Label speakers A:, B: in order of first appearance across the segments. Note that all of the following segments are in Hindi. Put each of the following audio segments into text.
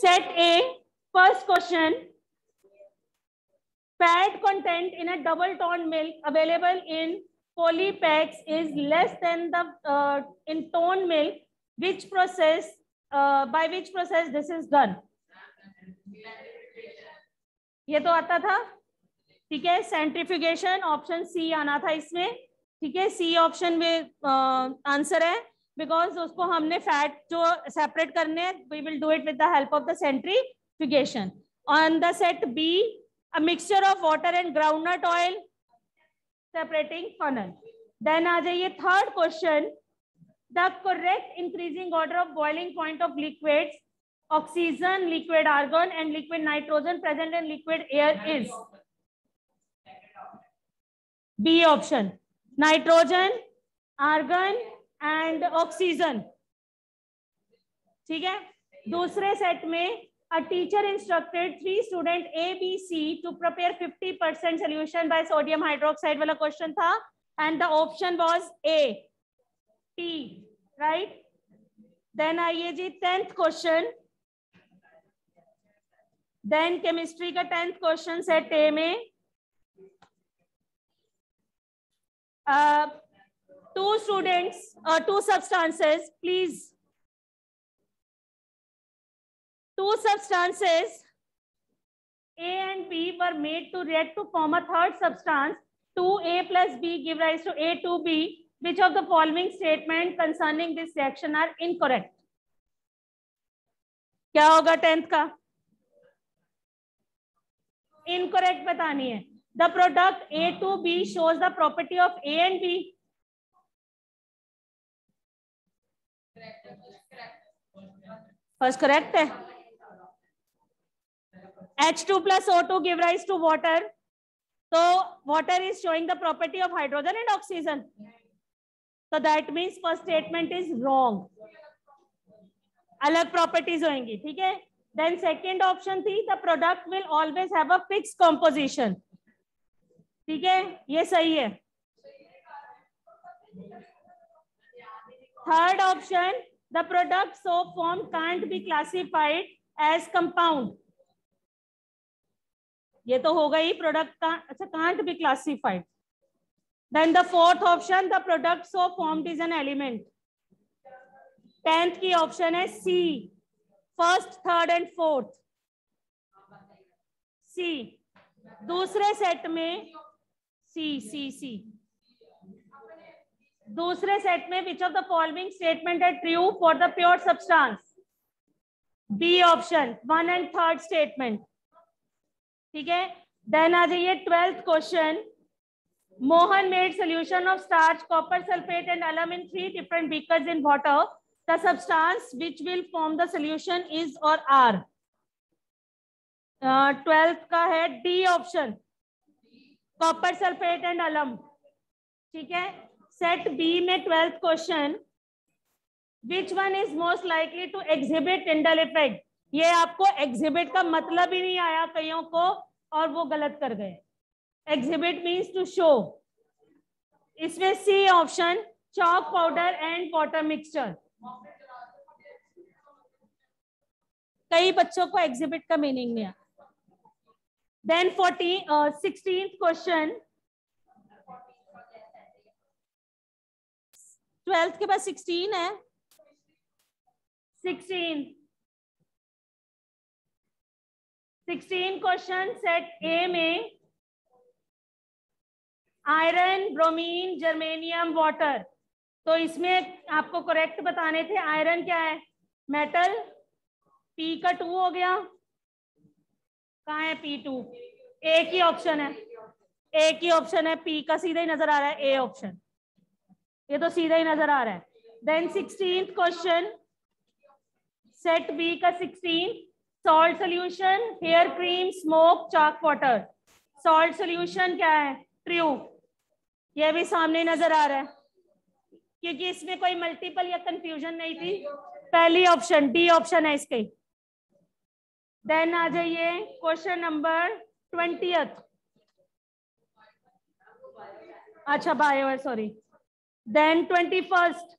A: Set A, first question. Fat content in a double tone milk available in polypacks is less than the uh, in tone milk. Which process, uh, by which process this is done? ये तो आता था ठीक है सेंट्रिफिकेशन ऑप्शन सी आना था इसमें ठीक है सी ऑप्शन में आंसर है बिकॉज़ उसको हमने फैट जो सेपरेट करने we will do it with the help of the centrifugation on the set B a mixture of water and groundnut oil separating funnel then आ जाइए third question the correct increasing order of boiling point of liquids oxygen, liquid argon, and liquid nitrogen present in liquid air is b option. Nitrogen, argon and oxygen ठीक है? दूसरे सेट में a teacher instructed three student A B C to prepare 50% percent solution by sodium hydroxide वाला क्वेश्चन था। And the option was A T right then आइए जी टेंथ क्वेश्चन देन केमिस्ट्री का टेंथ क्वेश्चन सेट ए में two students or uh, two substances, please. Two substances A and B were made to react to form a third substance. 2A plus B give rise to A, 2B. Which of the following statement concerning this reaction are incorrect? Tenth का इनकरेक्ट बतानी है the product A two B shows the property of A and B first correct है? H two plus O two give rise to water तो water is showing the property of hydrogen and oxygen तो that means first statement is wrong अलग प्रॉपर्टीज़ होंगी ठीक है देन सेकेंड ऑप्शन थी the product will always a fix composition ठीक है ये सही है third option the product so formed can't be classified as compound. ये तो होगा ही प्रोडक्ट का अच्छा can't be classified then the fourth option the product so formed is an element tenth की ऑप्शन है C first third and fourth C दूसरे सेट में सी सी सी दूसरे सेट में which of the following statement है true for the pure substance B option one and third statement ठीक है? देन आ जाइए twelfth question Mohan made solution of starch copper sulphate and alum in three different beakers in water the substance which will form the solution is और आर ट्वेल्थ का है D option copper sulphate and alum ठीक है? सेट बी में twelfth question which one is most likely to exhibit Tyndall effect ये आपको एग्जिबिट का मतलब ही नहीं आया कईयों को, और वो गलत कर गए। एग्जिबिट मीन्स टू शो इसमें C option chalk powder and water mixture कई बच्चों को एग्जिबिट का मीनिंग नहीं आया। Then fourteen sixteen question twelfth के बाद सिक्सटीन है। Sixteen. Sixteen question set A में आयरन ब्रोमीन जर्मेनियम वाटर तो इसमें आपको करेक्ट बताने थे आयरन क्या है? मेटल पी का टू हो गया। कहा है पी टू ए की ऑप्शन है। ए की ऑप्शन है पी का सीधा ही नज़र आ रहा है ए ऑप्शन ये तो सीधा ही नज़र आ रहा है। Then sixteen question set B का sixteen salt solution hair cream smoke chalk water salt solution क्या है? ट्रू ये भी सामने नज़र आ रहा है। क्योंकि इसमें कोई मल्टीपल या कंफ्यूजन नहीं थी। पहली ऑप्शन डी ऑप्शन है इसके। देन आ जाइए क्वेश्चन नंबर ट्वेंटी अच्छा बायो है सॉरी देन ट्वेंटी फ़र्स्ट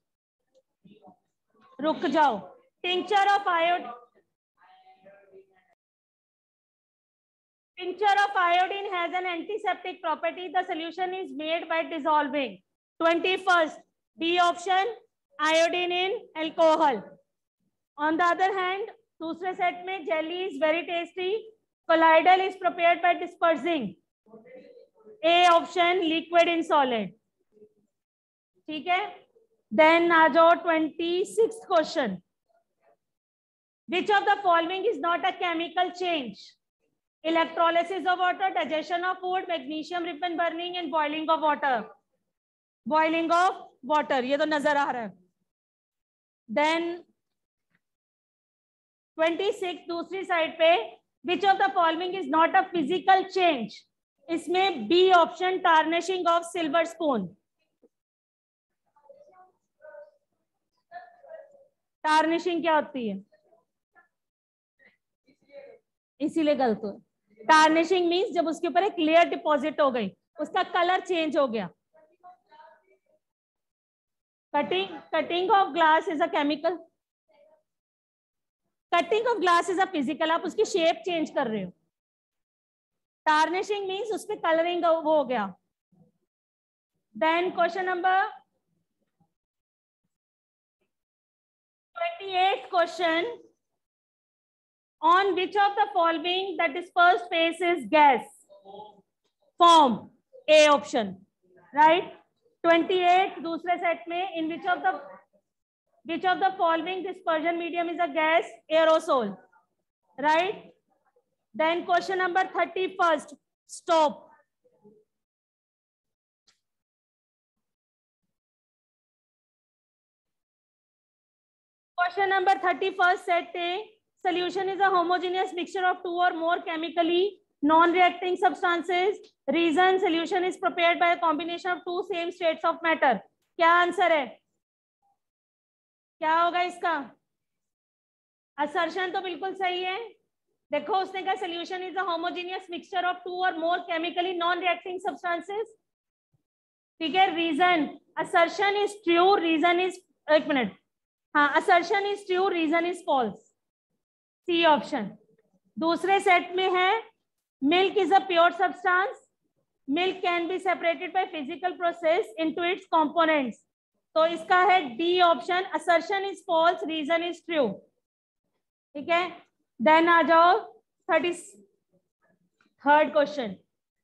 A: रुक जाओ tincture of iodine tincture of iodine has an antiseptic property. The solution is made by dissolving. 21st, B option, iodine in alcohol. On the other hand, दूसरे सेट में jelly is very tasty. Colloidal is prepared by dispersing. A option, liquid in solid. ठीक है? देन आ जाओ twenty six question which of the following is not a chemical change electrolysis of water, digestion of food, magnesium, ribbon burning, and boiling of water. Boiling of water, ये तो नज़र आ रहा है। देन 26 दूसरी साइड पे which of the following is not a physical change इसमें B option tarnishing of silver spoon tarnishing क्या होती है? इसीलिए गलत हो टार्निशिंग मीन्स जब उसके ऊपर एक लेयर डिपॉजिट हो गई, उसका कलर चेंज हो गया। Cutting cutting of glass is a chemical cutting of glass is a physical आप उसकी शेप चेंज कर रहे हो। टार्निशिंग मीन्स उस पर कलरिंग वो हो गया। Then question number 28th question on which of the following the dispersed phase is gas form a option right 28 दूसरे सेट में in which of the which of the following dispersion medium is a gas aerosol right then question number 31st stop Question number thirty first set A solution is homogeneous mixture of two or more chemically non reacting substances reason solution is prepared by combination of two same states of matter क्या आंसर है? क्या होगा इसका? असर्शन तो बिल्कुल सही है। देखो, उसने कहा solution is homogeneous mixture of two or more chemically non reacting substances ठीक है reason assertion is true reason is एक मिनट हाँ assertion is true reason is false C option दूसरे सेट में है milk is a pure substance milk can be separated by physical process into its components तो इसका है D option assertion is false reason is true ठीक है? देन आ जाओ thirty third question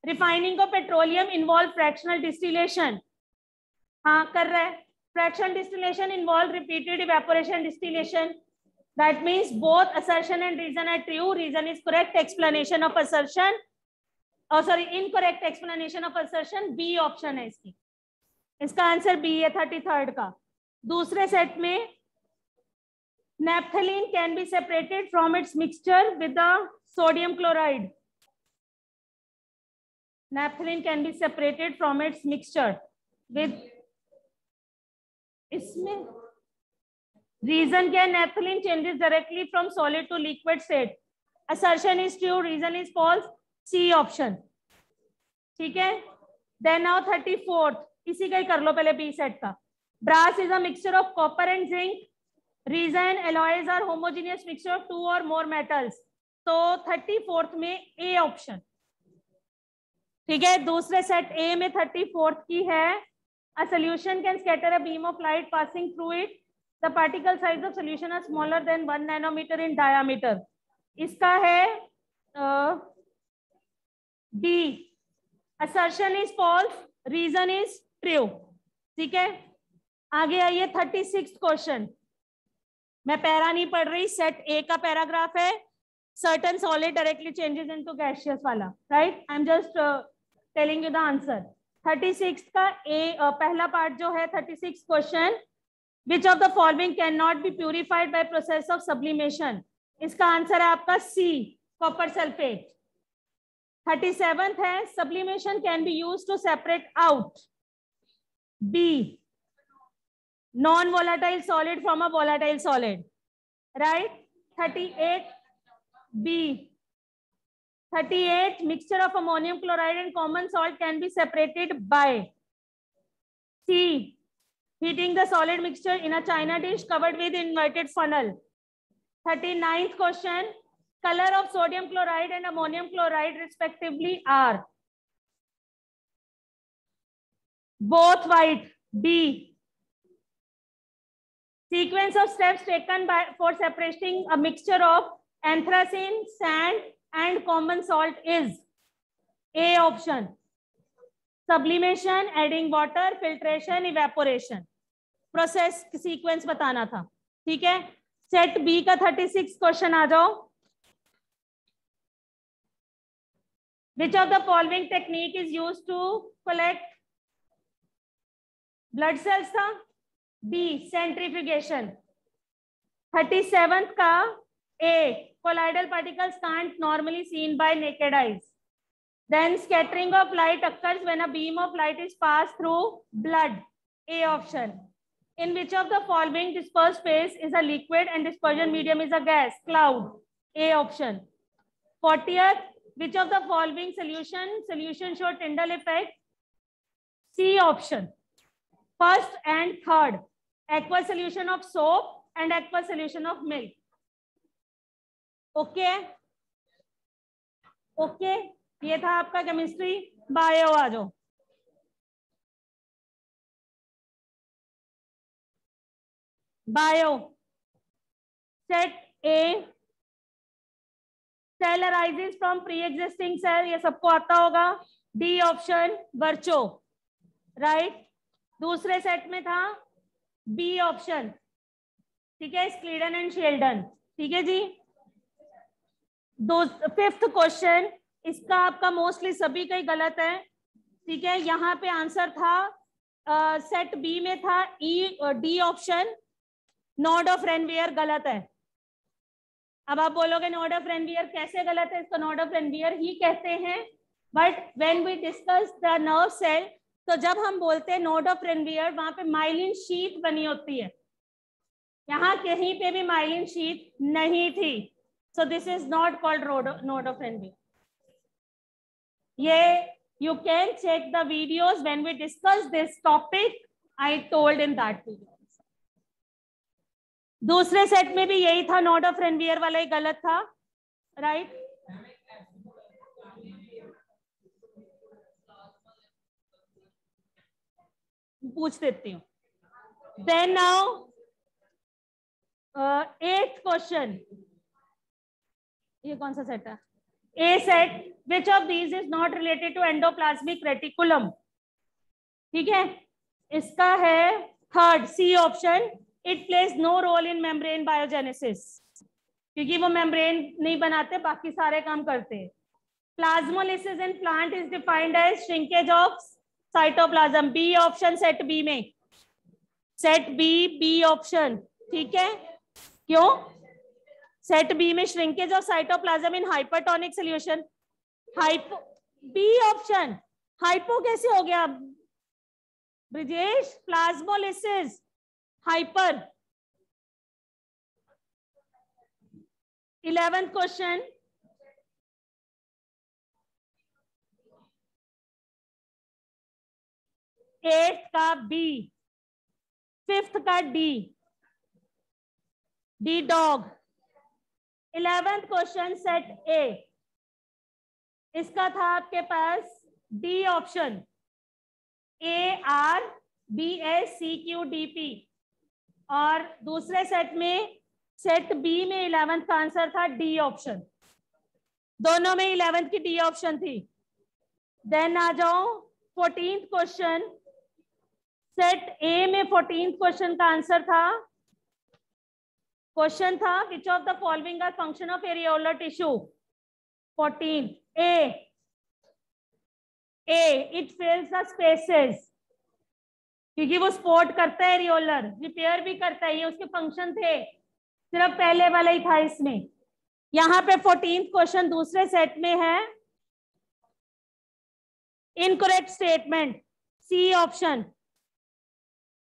A: refining of petroleum involve fractional distillation हाँ कर रहे हैं। Fraction distillation involve repeated evaporation distillation. That means both assertion and reason are true. Reason is correct explanation of assertion. Oh, sorry, incorrect explanation of assertion. B option है इसकी. इसका आंसर बी है थर्टी थर्ड का दूसरे सेट में can be separated from its mixture with the sodium chloride naphthalene can be separated from its mixture with इसमें रीजन क्या naphthalene changes directly from solid to liquid state assertion is true reason is false C option ठीक है? देन नाउ थर्टी फोर्थ इसी का ही कर लो पहले बी सेट का. Brass is a mixture of copper and zinc reason alloys are homogeneous mixture of two or more metals तो थर्टी फोर्थ में ए ऑप्शन ठीक है? दूसरे सेट ए में थर्टी फोर्थ की है. A solution can scatter a beam of light passing through it. The particle size of solution are smaller than one nanometer in diameter. इसका है D. Assertion is false. Reason is true. है आगे आइए थर्टी सिक्स क्वेश्चन मैं पैरा नहीं पढ़ रही सेट ए का पैराग्राफ है certain solid directly changes into gaseous वाला right i'm just uh, telling you the answer thirty six का ए पहला पार्ट जो है, thirty six question which of the following can not be purified by process of sublimation इसका आंसर है आपका C copper sulphate thirty seventh है sublimation can be use to separate out B non volatile solid from a volatile solid right thirty eight B 38 mixture of ammonium chloride and common salt can be separated by C heating the solid mixture in a china dish covered with inverted funnel. 39th question color of sodium chloride and ammonium chloride respectively are both white. B sequence of steps taken by for separating a mixture of anthracene sand and common salt is a option. Sublimation, adding water, filtration, evaporation. Process sequence बताना था। ठीक है? सेट बी का थर्टी सिक्स क्वेश्चन आ जाओ। Which of the following technique is use to collect blood cells था? बी सेंट्रीफ्यूगेशन थर्टी सेवेंथ का A colloidal particles can't normally seen by naked eyes. Then scattering of light occurs when a beam of light is passed through blood. A option. In which of the following dispersed phase is a liquid and dispersion medium is a gas? Cloud. A option. 40th, which of the following solution, solution show Tyndall effect? C option. First and third, aqua solution of soap and aqua solution of milk. Okay okay ये था आपका केमिस्ट्री बायो आ जाओ. Bio set a. Cell arises from pre-existing cell. ये सबको आता होगा. डी ऑप्शन वर्चो राइट दूसरे सेट में था बी ऑप्शन ठीक है स्क्लीडन एंड शेल्डन ठीक है जी? दो फिफ्थ क्वेश्चन इसका आपका मोस्टली सभी का ही गलत है। ठीक है यहाँ पे आंसर था सेट uh, बी में था E D option node of Ranvier गलत है। अब आप बोलोगे नोड ऑफ़ रेनवियर कैसे गलत है? इसको नोड ऑफ़ रेनवियर ही कहते हैं। But when we discuss the nerve cell तो जब हम बोलते हैं नोड ऑफ़ रेनवियर वहाँ पे माइलिन शीट बनी होती है। यहाँ कहीं पे भी माइलिन शीट नहीं थी। So this is not called node of Ranvier ये you can check the videos when we discuss this topic. I told in that video. दूसरे सेट में भी यही था नोट ऑफ़ रेनवियर वाला ही गलत था राइट पूछ देती हूँ। देन नाउ एट क्वेश्चन ये कौन सा सेट है? A set which of these is not related to endoplasmic reticulum ठीक है? इसका है third C option it plays no role in membrane biogenesis क्योंकि वो मेम्ब्रेन नहीं बनाते, बाकी सारे काम करते हैं. Plasmolysis in plant is defined as shrinkage of cytoplasm B option set B में. सेट बी बी ऑप्शन ठीक है? क्यों? सेट बी में shrinkage of cytoplasm in hypertonic solution hypo B option hypo कैसे हो गया? Brijesh, plasmolysis hyper eleventh question eight का बी फिफ्थ का D D dog eleventh question set A इसका था आपके पास D option A R B S C Q D P और दूसरे सेट में सेट बी में इलेवेंथ का आंसर था डी ऑप्शन दोनों में इलेवेंथ की डी ऑप्शन थी. देन आ जाओ फोर्टींथ क्वेश्चन सेट ए में फोर्टींथ क्वेश्चन का आंसर था क्वेश्चन था which of the following are function of areolar tissue fourteen A A it fills the spaces क्योंकि वो स्पोर्ट करता है रियोलर रिपेयर भी करता है, ये उसके फ़ंक्शन थे। सिर्फ़ पहले वाला ही था इसमें। यहाँ पे फोर्टीन क्वेश्चन दूसरे सेट में है। Incorrect statement C option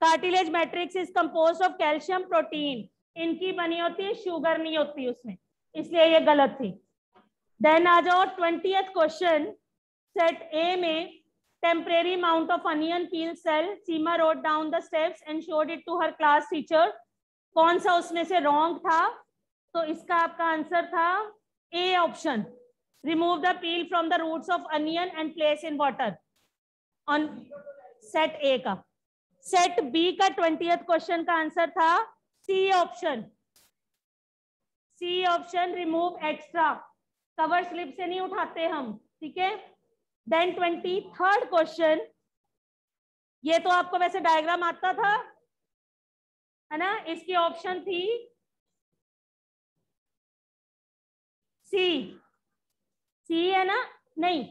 A: cartilage matrix is compose of calcium protein इनकी बनी होती है शुगर नहीं होती उसमें। इसलिए ये गलत थी। देन आ जाओ ट्वेंटी क्वेश्चन सेट ए में temporary amount of onion peel cell Seema wrote down the steps and showed it to her class teacher कौन सा उसमें से रॉन्ग था? तो इसका आपका आंसर था A option remove the peel from the roots of onion and place in water on set A का। सेट बी का ट्वेंटी क्वेश्चन का आंसर था C option C option remove extra cover slip से नहीं उठाते हम, ठीक है? देन ट्वेंटी थर्ड क्वेश्चन ये तो आपको वैसे डायग्राम आता था, है ना? इसकी ऑप्शन थी सी सी है ना? नहीं.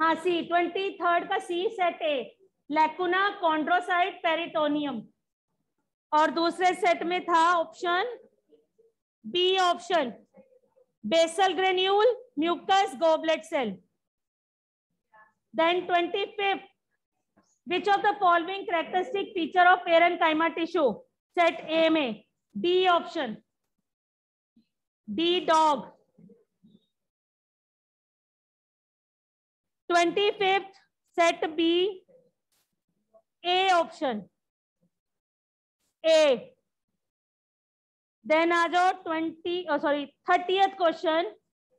A: हाँ सी ट्वेंटी थर्ड का C set A lacuna chondrocyte peritoneum और दूसरे सेट में था option B option basal granule mucus goblet cell then twenty fifth which of the following characteristic feature of parenchyma tissue set A में D option D dog twenty fifth set B A A then आ जाओ twenty sorry thirtieth question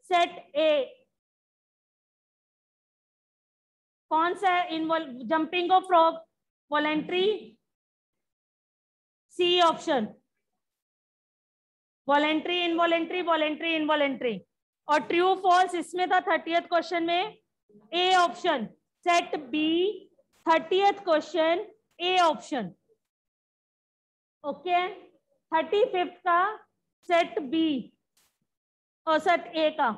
A: set A कौन सा involve jumping of frog voluntary C option voluntary involuntary voluntary involuntary और ट्रू फॉल्स इसमें था थर्टीएथ क्वेश्चन में A option set B thirtieth question A option okay? Thirty fifth का सेट बी और सेट ए का।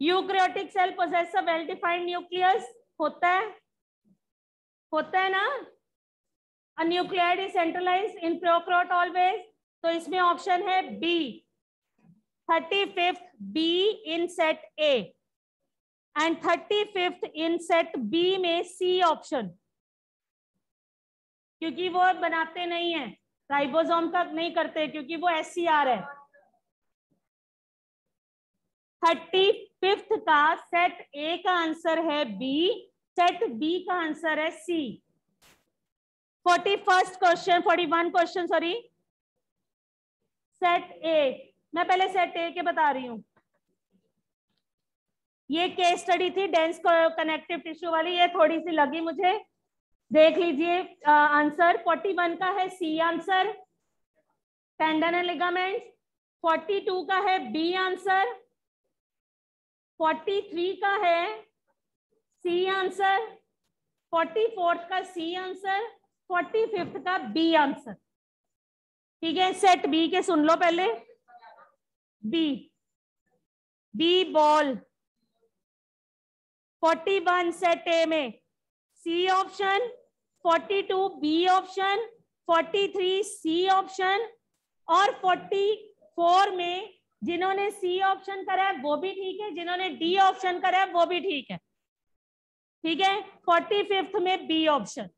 A: Eukaryotic cell possess well defined nucleus होता है। होता है ना? Nucleoid is centralise in prokaryote always तो इसमें ऑप्शन है B thirty fifth B in set A and thirty fifth in set B में सी ऑप्शन क्योंकि वो बनाते नहीं है। राइबोसोम का नहीं करते, क्योंकि वो एस है। थर्टी फिफ्थ का सेट ए का आंसर है बी सेट बी का आंसर है C forty first question, forty one question, sorry. Set A मैं पहले सेट ए के बता रही हूँ। ये केस स्टडी थी डेंस कनेक्टिव टिश्यू वाली, ये थोड़ी सी लगी मुझे। देख लीजिए आंसर फोर्टी वन का है C answer tendon and ligaments forty two का है बी आंसर फोर्टी थ्री का है सी आंसर फोर्टी फोर्थ का सी आंसर फोर्टी फिफ्थ का बी आंसर ठीक है सेट बी के सुन लो पहले. B B ball forty one set A में. C option forty two B option forty three C option और फोर्टी फोर में जिन्होंने सी ऑप्शन करा है, वो भी ठीक है, जिन्होंने डी ऑप्शन करा है, वो भी ठीक है। ठीक है? फोर्टी फिफ्थ में बी ऑप्शन